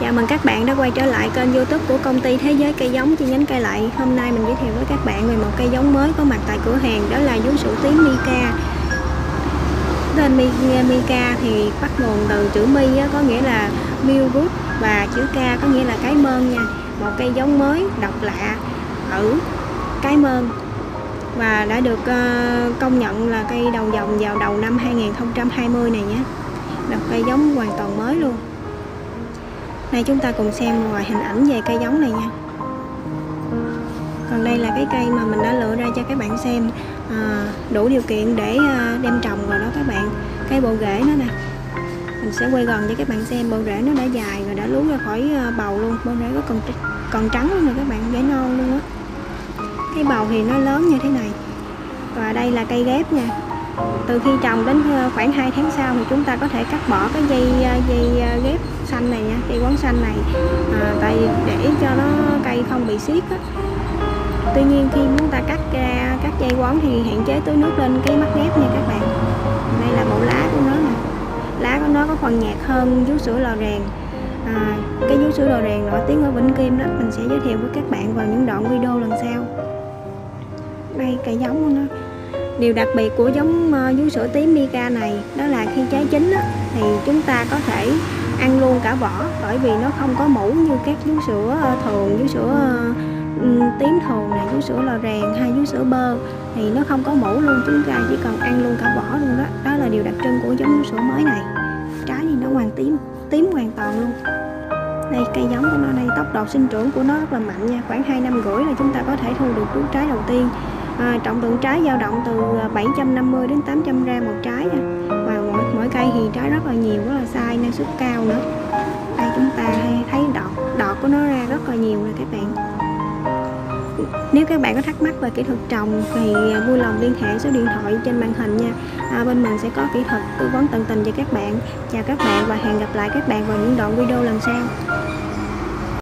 Chào mừng các bạn đã quay trở lại kênh youtube của công ty Thế giới cây giống chi nhánh cây lại. Hôm nay mình giới thiệu với các bạn về một cây giống mới có mặt tại cửa hàng, đó là vú sủ tím Mika. Tên Mika thì bắt nguồn từ chữ Mi có nghĩa là Milwood và chữ K có nghĩa là cái mơn nha. Một cây giống mới, độc lạ ở cái mơn. Và đã được ờ, công nhận là cây đầu dòng vào đầu năm 2020 này nhé. Một cây giống hoàn toàn mới luôn này chúng ta cùng xem ngoài hình ảnh về cây giống này nha. Còn đây là cái cây mà mình đã lựa ra cho các bạn xem. À, đủ điều kiện để à, đem trồng rồi đó các bạn. Cây bộ rễ nó nè. Mình sẽ quay gần cho các bạn xem bộ rễ nó đã dài rồi đã lú ra khỏi à, bầu luôn. Bộ rễ có còn còn trắng luôn nè các bạn rễ non luôn á. Cái bầu thì nó lớn như thế này. Và đây là cây ghép nha. Từ khi trồng đến à, khoảng 2 tháng sau thì chúng ta có thể cắt bỏ cái dây à, dây ghép xanh này nha cây quấn xanh này. À, tại để cho nó cây không bị xiết á. Tuy nhiên khi chúng ta cắt ra các dây quấn thì hạn chế tưới nước lên cái mắt ghép nha các bạn. Đây là bộ lá của nó nè. Lá của nó có phần nhạt hơn vú sữa lò rèn à, cái vú sữa lò rèn nổi tiếng ở Vĩnh Kim đó mình sẽ giới thiệu với các bạn vào những đoạn video lần sau. Đây cây giống của nó. Điều đặc biệt của giống ờ, vú sữa tím Mika này đó là khi trái chín á, thì chúng ta có thể ăn luôn cả vỏ bởi vì nó không có mũ như các vú sữa ờ, thường, vú sữa ờ, ừ, tím thường này, vú sữa lò rèn hay vú sữa bơ thì nó không có mũ luôn, chúng ta chỉ cần ăn luôn cả vỏ luôn đó. Đó là điều đặc trưng của giống vú sữa mới này. Trái thì nó hoàn tím, tím hoàn toàn luôn. Đây cây giống của nó đây, tốc độ sinh trưởng của nó rất là mạnh nha, khoảng 2 năm rưỡi là chúng ta có thể thu được chú trái đầu tiên à, trọng lượng trái dao động từ ờ, 750 đến 800 gram một trái nha thì trái rất là nhiều rất là sai năng suất cao nữa. Đây chúng ta hay thấy đọt đọt của nó ra rất là nhiều nè các bạn. Nếu các bạn có thắc mắc về kỹ thuật trồng thì à, vui lòng liên hệ số điện thoại trên màn hình nha. À, bên mình sẽ có kỹ thuật tư vấn tận tình cho các bạn. Chào các bạn và hẹn gặp lại các bạn vào những đoạn video lần sau.